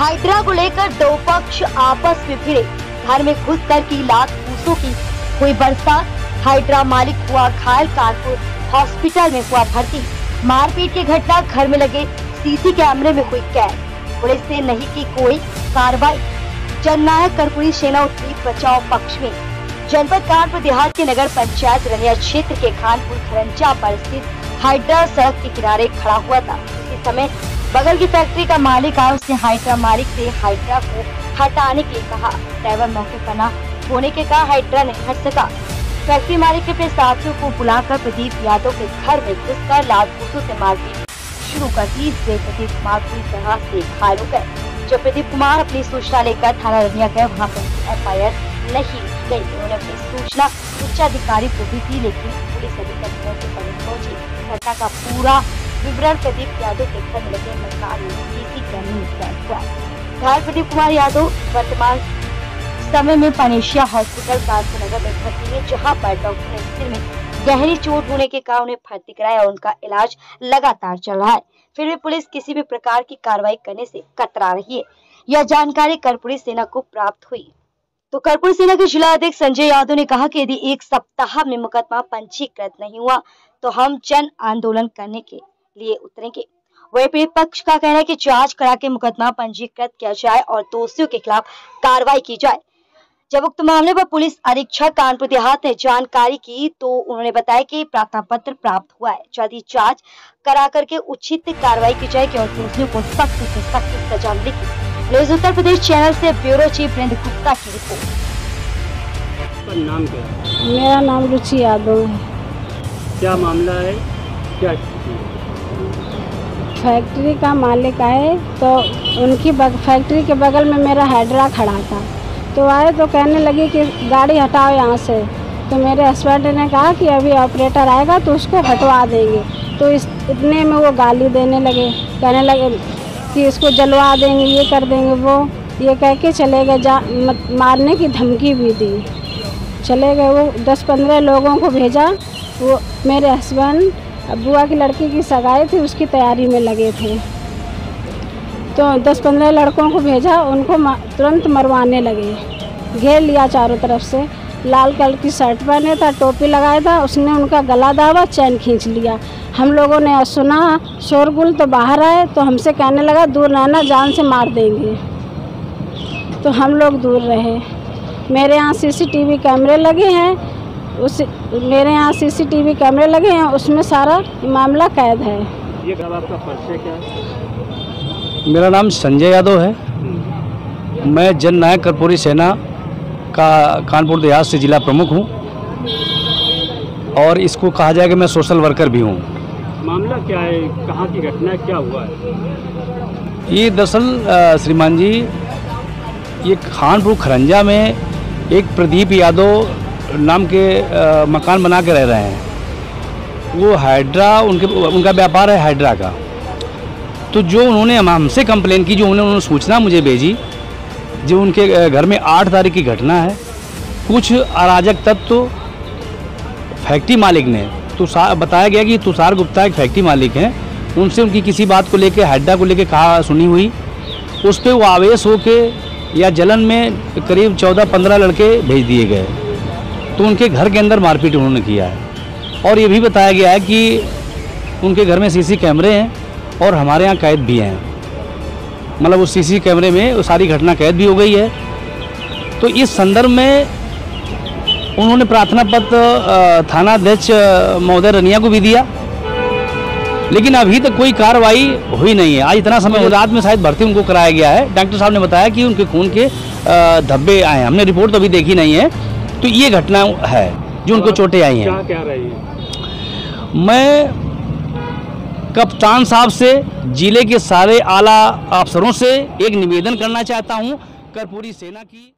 Hydra को लेकर दो पक्ष आपस में भिड़े घर में घुस कर की लात फूसों की हुई बरसात, हाइड्रा मालिक हुआ घायल कानपुर हॉस्पिटल में हुआ भर्ती। मारपीट की घटना घर में लगे सीसी कैमरे में हुई कैद। पुलिस ने नहीं की कोई कार्रवाई। जननायक कर्पूरी सेना उतरी बचाव पक्ष में। जनपद कानपुर देहात के नगर पंचायत रनिया क्षेत्र के खानपुर खरंचा पर स्थित हाइड्रा सड़क के किनारे खड़ा हुआ था। इसी समय बगल की फैक्ट्री का मालिक आया, उसने हाइड्रा मालिक से हाइड्रा को हटाने के लिए कहा। ड्राइवर मौके पर न होने के कारण हाइड्रा नहीं हट सका। फैक्ट्री मालिक अपने साथियों को बुलाकर प्रदीप यादव के घर में घुसकर लाल फूसों से मारपीट शुरू कर दी इससे प्रदीप कुमार पूरी तरह से घायल हो गए। जब प्रदीप कुमार अपनी सूचना लेकर थाना रनिया गए, वहाँ पर एफ़ आई आर नहीं की गई। उन्होंने अपनी सूचना उच्च अधिकारी को भी दी, लेकिन पुलिस तक मौके पहुँची। घटना का पूरा विवरण प्रदीप यादव के में लगे मकान हुआ। घायल प्रदीप कुमार यादव, वर्तमान समय में पनेशिया हॉस्पिटल कानपुर में भर्ती है जहाँ पर डॉक्टर ने सिर में गहरी चोट होने के कारण उन्हें भर्ती कराया और उनका इलाज लगातार चल रहा है। फिर भी पुलिस किसी भी प्रकार की कार्रवाई करने से कतरा रही है। यह जानकारी कर्पूरी सेना को प्राप्त हुई। तो कर्पूरी सेना के जिला अध्यक्ष संजय यादव ने कहा कि यदि एक सप्ताह में मुकदमा पंजीकृत नहीं हुआ तो हम जन आंदोलन करने के लिए उतरेंगे। वही विपक्ष का कहना है कि जाँच करा के मुकदमा पंजीकृत किया जाए और दोषियों के खिलाफ कार्रवाई की जाए। जब उक्त मामले पर पुलिस अधीक्षक कानपुर देहात ने जानकारी की तो उन्होंने बताया कि प्रार्थना पत्र प्राप्त हुआ है। जल्दी जाँच करा करके उचित कार्रवाई की जाएगी और दोषियों को सख्त से सख्त सजा मिलेगी। न्यूज़ उत्तर प्रदेश चैनल से ब्यूरो चीफ वृंद गुप्ता की रिपोर्ट। नाम क्या मेरा नाम रुचि यादव है। क्या मामला है? क्या है? फैक्ट्री का मालिक आए तो उनकी बग, फैक्ट्री के बगल में मेरा हाइड्रा खड़ा था। तो आए तो कहने लगी कि गाड़ी हटाओ यहाँ से। तो मेरे हस्बैंड ने कहा कि अभी ऑपरेटर आएगा तो उसको हटवा देंगे। तो इस इतने में वो गाली देने लगे। कहने लगे कि इसको जलवा देंगे ये कर देंगे वो। ये कह के चले गए जा मारने की धमकी भी दी। चले गए वो दस पंद्रह लोगों को भेजा। वो मेरे हस्बैंड बुआ की लड़की की सगाई थी, उसकी तैयारी में लगे थे। तो दस पंद्रह लड़कों को भेजा, उनको तुरंत मरवाने लगे। घेर लिया चारों तरफ़ से। लाल कलर की शर्ट पहने था, टोपी लगाया था, उसने उनका गला दाबा चैन खींच लिया। हम लोगों ने सुना शोरगुल तो बाहर आए तो हमसे कहने लगा, दूर रहना, जान से मार देंगे। तो हम लोग दूर रहे। मेरे यहाँ सीसीटीवी कैमरे लगे हैं उस मेरे यहाँ सीसीटीवी कैमरे लगे हैं उसमें सारा मामला कैद है। ये आपका परिचय क्या? है मेरा नाम संजय यादव है। मैं जन नायक कर्पूरी सेना का कानपुर देहात से जिला प्रमुख हूँ। और इसको कहा जाए कि मैं सोशल वर्कर भी हूँ। मामला क्या है? कहाँ की घटना क्या हुआ है? ये दरअसल श्रीमान जी ये खानपुर खरंजा में एक प्रदीप यादव नाम के अ, मकान बना के रह रहे हैं। वो हाइड्रा उनके उनका व्यापार है हाइड्रा का। तो जो उन्होंने हम- हमसे कंप्लेन की जो उन्होंने उन्होंने सूचना मुझे भेजी जो उनके घर में आठ तारीख की घटना है कुछ अराजक तत्व तो फैक्ट्री मालिक ने तुषार बताया गया कि तुषार गुप्ता एक फैक्ट्री मालिक हैं। उनसे उनकी किसी बात को लेकर हाइड्रा को लेकर कहा सुनी हुई। उस पर वो आवेश होके या जलन में करीब चौदह पंद्रह लड़के भेज दिए गए। तो उनके घर के अंदर मारपीट उन्होंने किया है। और ये भी बताया गया है कि उनके घर में सीसी कैमरे हैं और हमारे यहाँ कैद भी हैं। मतलब उस सीसी कैमरे में वो सारी घटना कैद भी हो गई है। तो इस संदर्भ में उन्होंने प्रार्थना पत्र थाना अध्यक्ष महोदय रनिया को भी दिया। लेकिन अभी तक कोई कार्रवाई हुई नहीं है। आज इतना समय रात में शायद भर्ती उनको कराया गया है। डॉक्टर साहब ने बताया कि उनके खून के धब्बे आए हैं। हमने रिपोर्ट तो अभी देखी नहीं है। तो ये घटना है जो उनको चोटें आई क्या हैं रही है? मैं कप्तान साहब से ज़िले के सारे आला अफसरों से एक निवेदन करना चाहता हूँ कर्पूरी सेना की